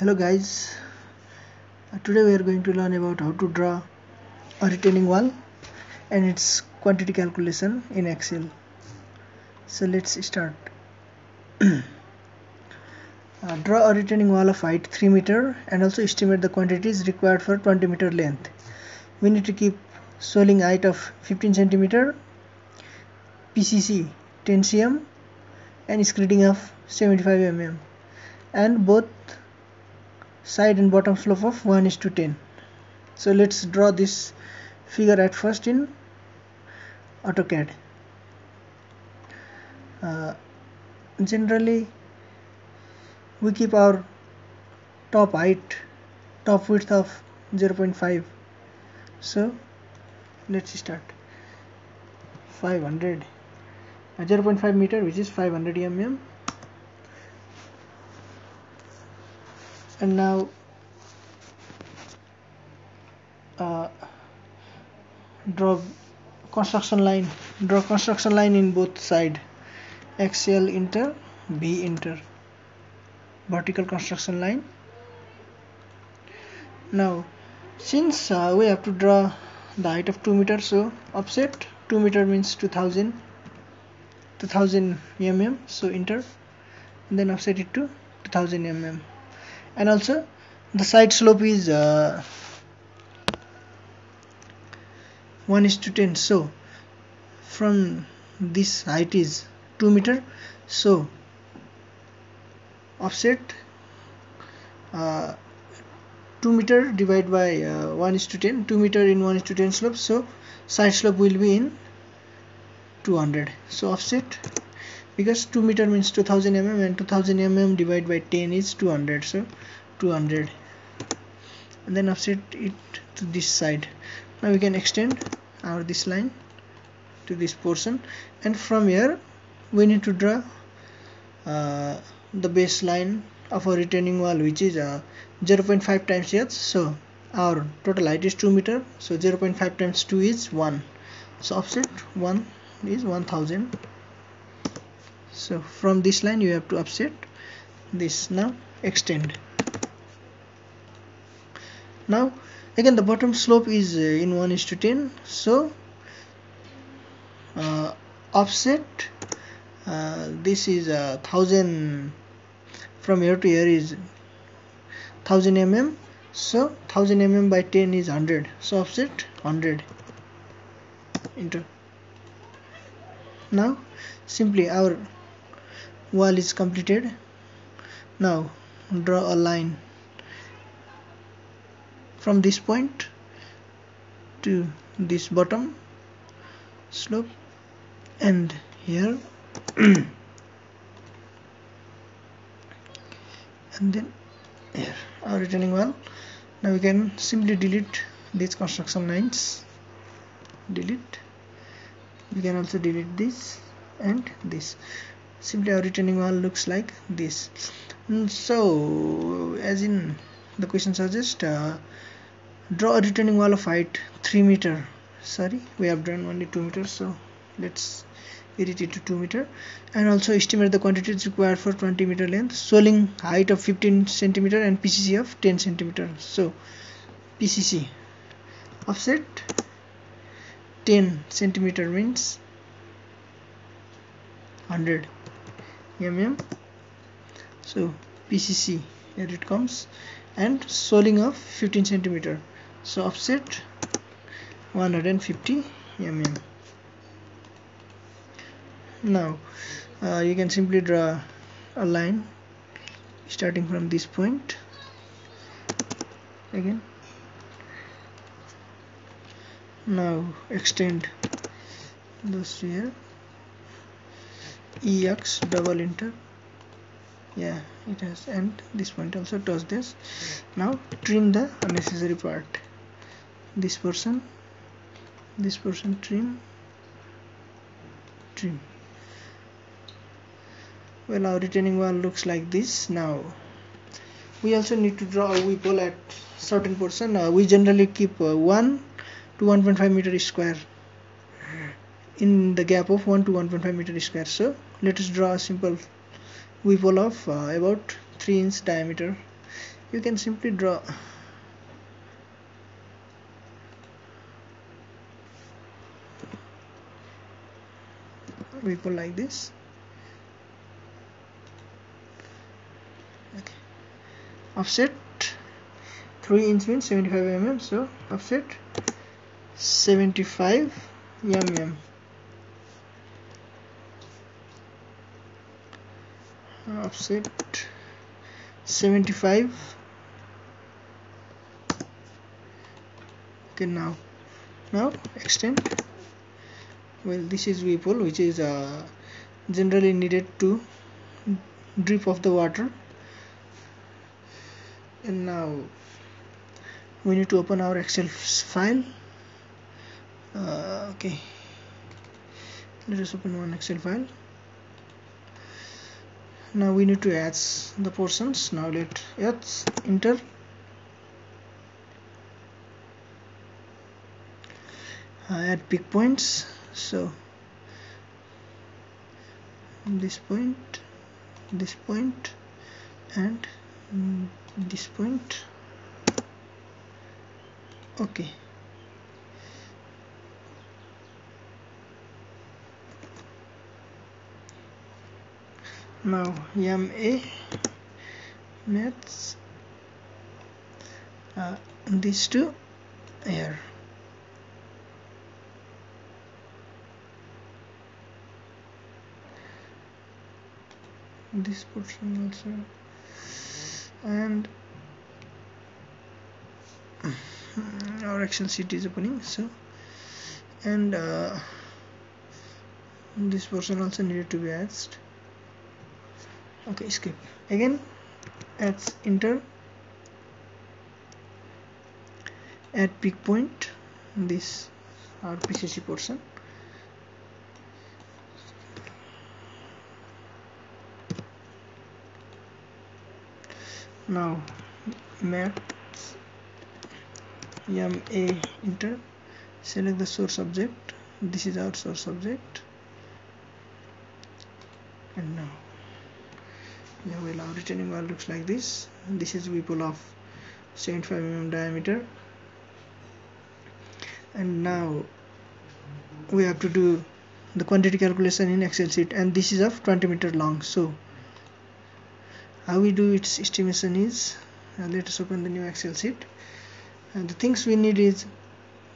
hello guys. Uh, today we are going to learn about how to draw a retaining wall and its quantity calculation in excel. So let's start. Uh, draw a retaining wall of height 3 meter and also estimate the quantities required for 20 meter length. We need to keep soiling height of 15 centimeter pcc 10 cm and skirting of 75 mm and both side and bottom slope of 1 is to 10 so let's draw this figure at first in AutoCAD. Uh, generally we keep our top height top width of 0.5 so let's start. 500 uh, 0.5 meter which is 500 mm and now uh, draw construction line draw construction line in both side. Axial inter b inter. Vertical construction line. Now since uh, we have to draw the height of 2 meter so offset 2 meter means 2000 2000 mm so enter then offset it to 2000 mm and also the side slope is uh, 1 is to 10 so from this height is 2 meter. So offset uh, 2 meter divided by uh, 1 is to 10 2 meter in 1 is to 10 slope. So side slope will be in 200 so offset because 2 meter means 2000 mm and 2000 mm divided by 10 is 200 so 200 and then offset it to this side. Now we can extend our this line to this portion. And from here we need to draw uh, the baseline of a retaining wall which is uh, 0.5 times h so our total height is 2 meter. So 0.5 times 2 is 1 so offset 1 is 1000 so from this line you have to offset this. Now extend. Now again the bottom slope is uh, in 1 is to 10 so uh, offset uh, this is a thousand. From here to here is 1000 mm so 1000 mm by 10 is 100 so offset 100 enter now simply our wall is completed. Now draw a line. From this point to this bottom slope and here. And then here our retaining wall. Now we can simply delete these construction lines. Delete. We can also delete this and this simply our retaining wall looks like this. Mm, so as in the question suggests uh, draw a retaining wall of height 3 meter. Sorry we have drawn only 2 meters so let's edit it to 2 meter. And also estimate the quantities required for 20 meter length soling height of 15 centimeter and PCC of 10 centimeter. So PCC offset 10 centimeter means 100 mm so PCC here it comes. And soiling of 15 centimeter. So offset 150 mm now uh, you can simply draw a line starting from this point. Again. Now extend this here ex double enter. Yeah it has and this point also does this. Now trim the unnecessary part. This person this person trim trim. Well our retaining wall looks like this now. We also need to draw a weep hole at certain portion. Uh, we generally keep uh, 1 to 1.5 meter square in the gap of 1 to 1.5 meter square so let us draw a simple weep hole of uh, about 3 inch diameter. You can simply draw people like this. Okay. offset 3 inch means 75 mm so offset 75 mm offset 75 okay now now extend. Well this is weep hole which is uh, generally needed to drip off the water. And now we need to open our excel file. Uh, okay. Let us open one excel file now we need to add the portions. Now let us enter. Uh, add peak points. So this point this point and this point. Okay now yam a nets. Uh, these two here. This portion also. And our excel sheet is opening so. And uh, this portion also needed to be asked okay skip. Again let's enter at peak point this our PCC portion. Now maths yam a enter select the source object. This is our source object. And now well our retaining wall looks like this. This is weep hole of 75 mm diameter. And now we have to do the quantity calculation in excel sheet and this is of 20 meter long. So how we do its estimation is uh, let us open the new excel sheet. And the things we need is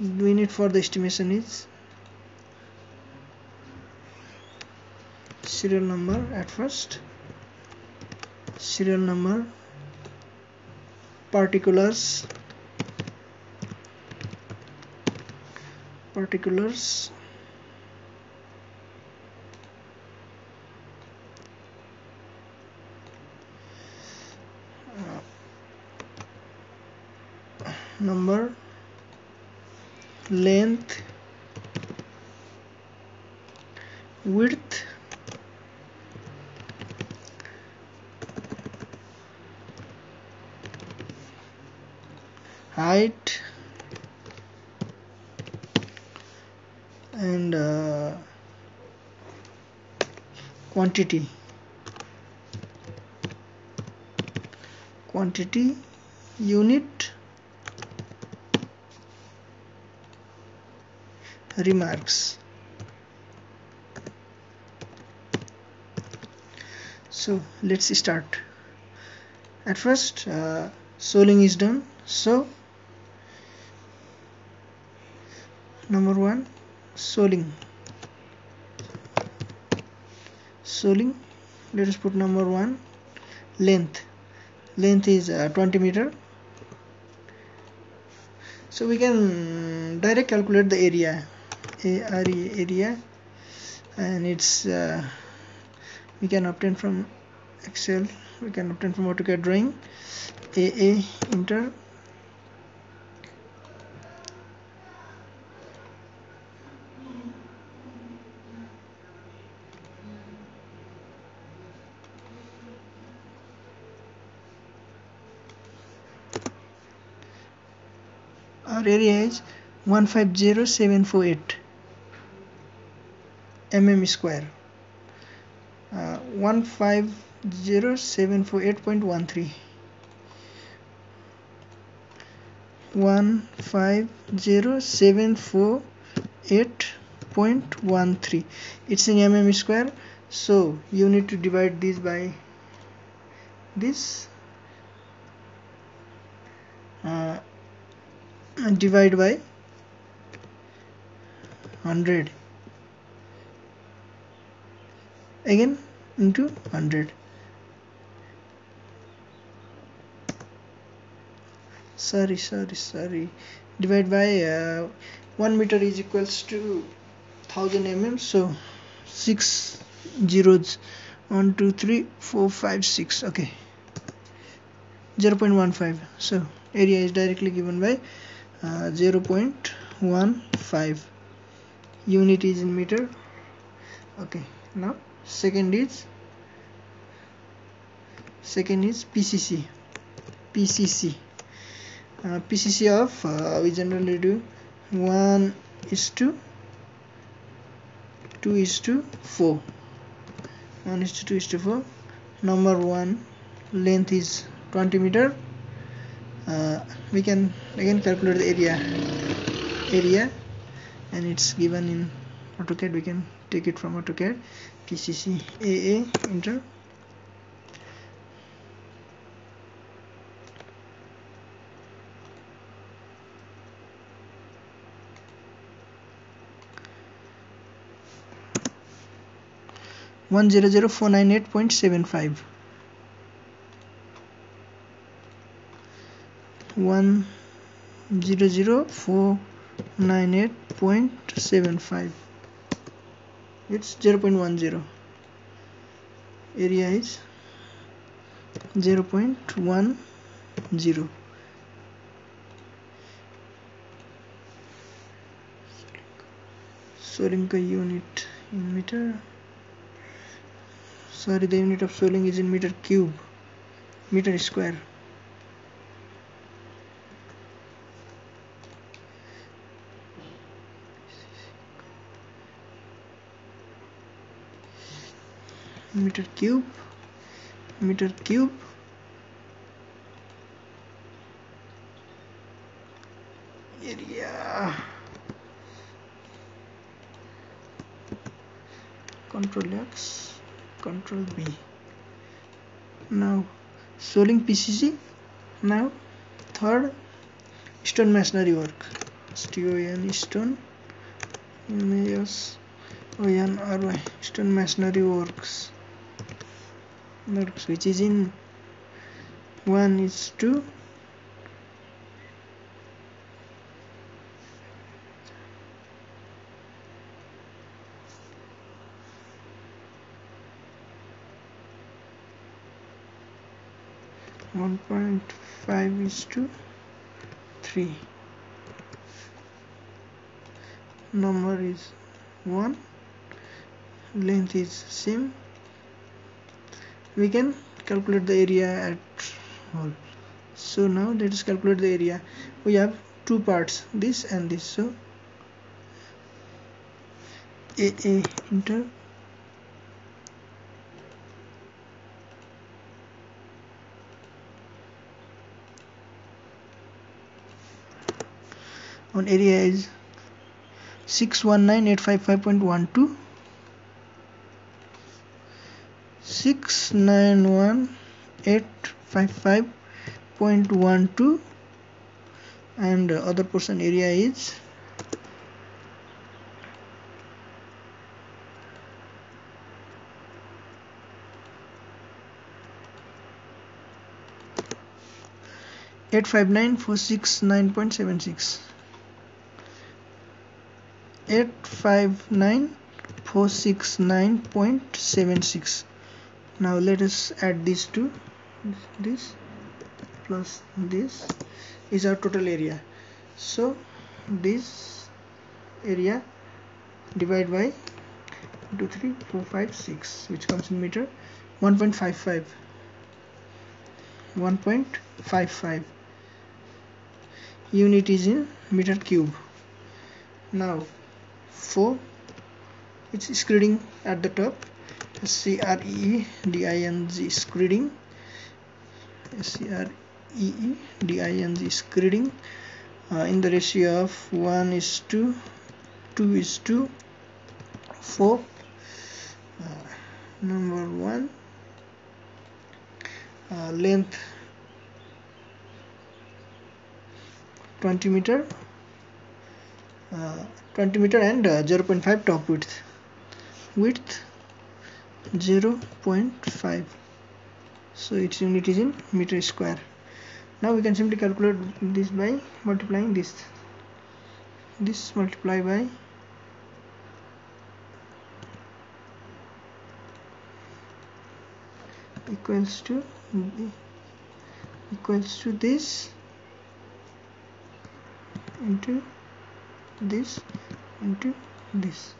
we need for the estimation is serial number at first serial number particulars particulars uh, number length width height and uh, quantity. Quantity unit remarks. So let's start. At first uh, soling is done. So number one soling. Soling let us put number one length. Length is uh, 20 meter. So we can direct calculate the area. Area. And it's uh, we can obtain from excel. We can obtain from AutoCAD drawing. AA enter our area is 150748 mm square. Uh, 150748.13 150,748.13 it's in mm square so you need to divide this by this. Uh, divide by 100 again into 100 sorry sorry sorry. Divide by uh, 1 meter is equals to 1000 mm so 6 zeros. 1 2 3 4 5 6 okay. 0.15 so area is directly given by uh, 0.15 unit is in meter. Okay now second is second is PCC PCC uh, PCC of uh, we generally do 1 is to 2 is to 4 1 is to 2 is to 4 number 1 length is 20 meter uh, we can again calculate the area area and it's given in AutoCAD. We can take it from AutoCAD. PCC AA enter. One zero zero four nine eight point seven five one zero zero four nine eight point seven five. It's 0.10 area is 0.10 Solinka unit in meter. Sorry the unit of soling is in meter cube meter square meter cube. Meter cube. Area. Control X control B. Now soling PCC now third stone masonry work. STON stone M-A-S O-N-R-Y stone masonry works which is in 1 is 2 one point five is to three. Number is one. Length is same we can calculate the area at all. So now let us calculate the area. We have two parts this and this. So AA enter. On area is 619855.12 six nine one eight five five point one two and uh, other portion area is eight five nine four six nine point seven six. eight five nine four six nine point seven six now let us add these two. This plus this is our total area. So this area divide by 2 3 4 5 6 which comes in meter 1.55 1.55 unit is in meter cube. Now 4 it's screeding at the top E screeding C R E E D I N G screeding uh, in the ratio of 1 is to 2 is to 4 uh, number 1 uh, length 20 meter uh, 20 meter and uh, 0.5 top width. Width 0.5 so its unit is in meter square. Now we can simply calculate this by multiplying this. This multiply by equals to equals to this into this into this.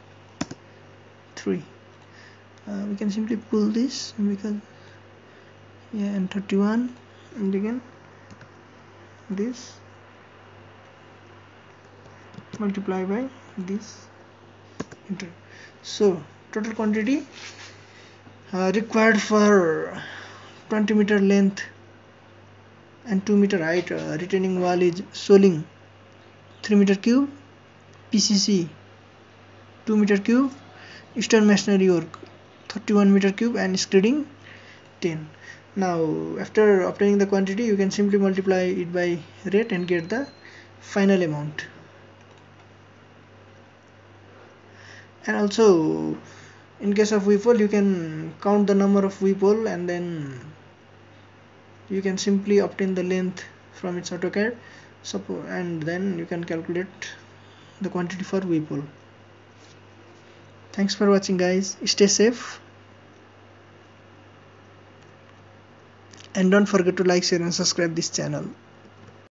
3 uh, we can simply pull this because yeah and 31 and again this. Multiply by this. Into so total quantity uh, required for 20 meter length and 2 meter height. Uh, retaining wall is soling 3 meter cube PCC 2 meter cube Eastern masonry work 31 meter cube and screeding 10 now after obtaining the quantity you can simply multiply it by rate and get the final amount. And also in case of weep hole you can count the number of weep hole and then you can simply obtain the length from its AutoCAD. And then you can calculate the quantity for weep hole thanks for watching guys. Stay safe. And don't forget to like share and subscribe this channel